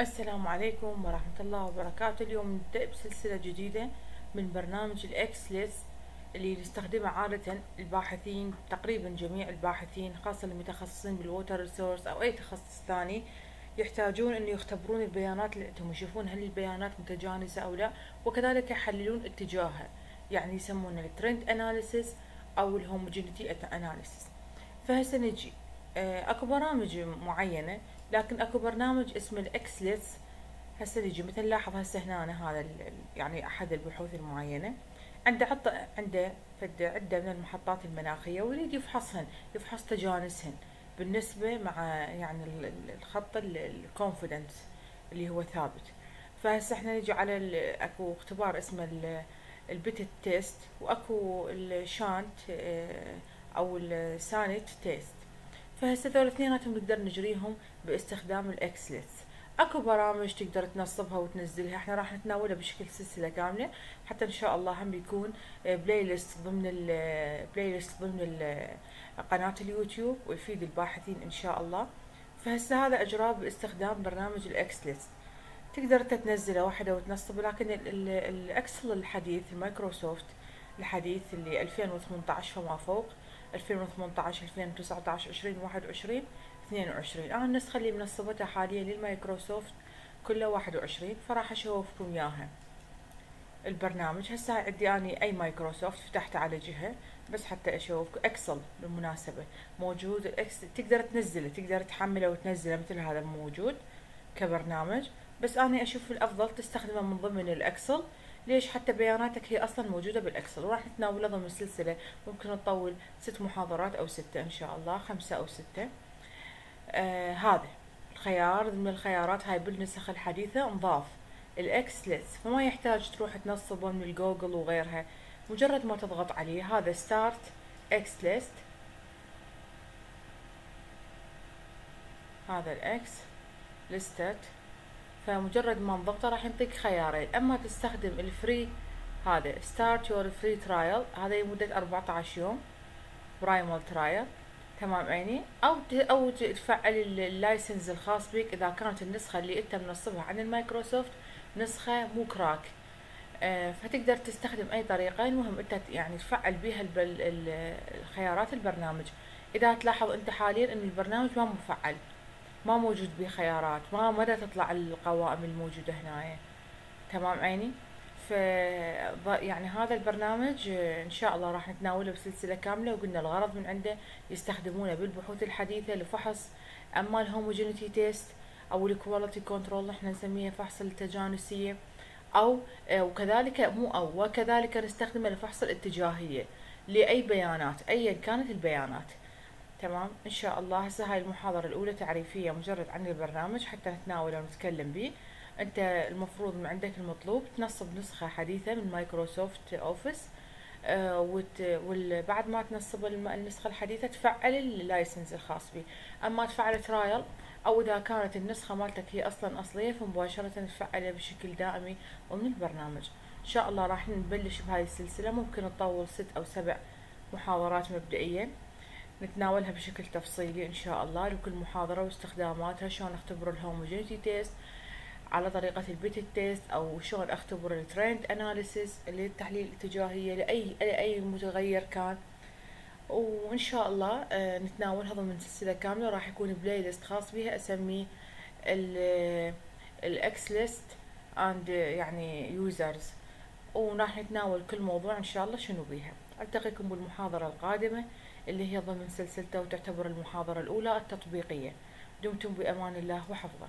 السلام عليكم ورحمة الله وبركاته. اليوم نبدأ بسلسلة جديدة من برنامج ال XLSTAT اللي نستخدمه عادة الباحثين تقريبا جميع الباحثين خاصة المتخصصين بال water resources أو أي تخصص ثاني يحتاجون أن يختبرون البيانات اللي عندهم يشوفون هل البيانات متجانسة أو لا وكذلك يحللون اتجاهها يعني يسمونه ال trend analysis أو ال homogeneity analysis فهسه نجي. آه، أكو برامج معينة لكن اكو برنامج اسمه ال XLSTAT هسه نجي مثل لاحظ هسه هنا هذا يعني أحد البحوث المعينة. عنده حط عنده فد عدة من المحطات المناخية ويريد يفحصهن يفحص تجانسهن بالنسبة مع يعني الخط ال confidence اللي هو ثابت. فهسه إحنا نجي على أكو اختبار اسمه ال Pettitt test وأكو ال SNHT آه، أو ال SNHT test فهسه ذول اثنيناتهم نقدر نجريهم باستخدام ال XLSTAT اكو برامج تقدر تنصبها وتنزلها إحنا راح نتناولها بشكل سلسلة كاملة حتى إن شاء الله هم يكون playlist ضمن ال playlist ضمن قناة اليوتيوب ويفيد الباحثين إن شاء الله. فهسه هذا اجراه باستخدام برنامج ال XLSTAT تقدر تنزله واحدة وتنصبه لكن الاكسل الحديث المايكروسوفت الحديث اللي 2018 فما فوق 2018 2019 2021 22 أنا النسخة اللي منصبتها حاليا للمايكروسوفت كلها 21 فراح اشوفكم إياها. البرنامج هسه عندي أني أي مايكروسوفت فتحت على جهة بس حتى اشوفكم إكسل بالمناسبة. موجود الاكس تقدر تنزله تقدر تحمله وتنزله مثل هذا موجود كبرنامج. بس أنا أشوف الأفضل تستخدمه من ضمن الإكسل ليش حتى بياناتك هي أصلا موجودة بالإكسل؟ وراح نتناولها ضمن السلسله ممكن نطول ست محاضرات أو ستة إن شاء الله خمسة أو ستة. آه هذا الخيار من الخيارات هاي بالنسخ الحديثة نضاف ال XLSTAT فما يحتاج تروح تنصبه من الجوجل وغيرها. مجرد ما تضغط عليه هذا start XLSTAT. هذا ال XL STAT فمجرد ما نضغطه راح ينطيك خيارين. أما تستخدم ال free هذا start your free trial هذا لمدة 14 يوم premium trial تمام عيني؟ أو أو تفعل ال license الخاص بك إذا كانت النسخة اللي أنت منصبها عن المايكروسوفت نسخة مو crack آه فتقدر تستخدم أي طريقة. المهم أنت يعني تفعل بها الخيارات البرنامج. إذا تلاحظ أنت حاليا إن البرنامج ما مفعل. ما موجود به خيارات ما مدى تطلع القوائم الموجودة هنا تمام عيني؟ ف يعني هذا البرنامج إن شاء الله راح نتناوله بسلسلة كاملة وقلنا الغرض من عنده يستخدمونه بالبحوث الحديثة لفحص أما ال homogeneity test أو ال quality control إحنا نسميه فحص التجانسية. أو وكذلك مو أو وكذلك نستخدمه لفحص الاتجاهية لأي بيانات ايا كانت البيانات. تمام؟ إن شاء الله. هسه هاي المحاضرة الأولى تعريفية مجرد عن البرنامج حتى نتناوله ونتكلم به. أنت المفروض من عندك المطلوب تنصب نسخة حديثة من Microsoft Office آه وبعد ما تنصب النسخة الحديثة تفعل ال license الخاص به أما تفعل trial أو إذا كانت النسخة مالتك هي أصلا أصلية فمباشرة تفعلها بشكل دائمي ضمن البرنامج. إن شاء الله راح نبلش بهاي السلسلة. ممكن نطول ست أو سبع محاضرات مبدئيا. نتناولها بشكل تفصيلي إن شاء الله لكل محاضرة واستخداماتها شلون أختبر ال homogeneity test على طريقة ال Pettitt test أو شلون أختبر ال trend analysis اللي التحليل الاتجاهية لأي لأي متغير كان. وإن شاء الله آه، نتناولها ضمن سلسلة كاملة راح يكون playlist خاص بها أسميه ال XLSTAT يعني users وراح نتناول كل موضوع إن شاء الله شنو بيها. ألتقيكم بالمحاضرة القادمة اللي هي ضمن سلسلته وتعتبر المحاضرة الأولى التطبيقية. دمتم بأمان الله وحفظه.